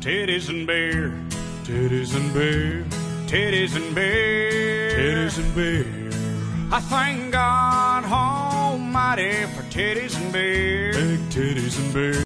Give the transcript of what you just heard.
titties and beer, Titties and beer, titties and beer. titties and beer. I thank God Almighty for titties and beer. Big titties and beer.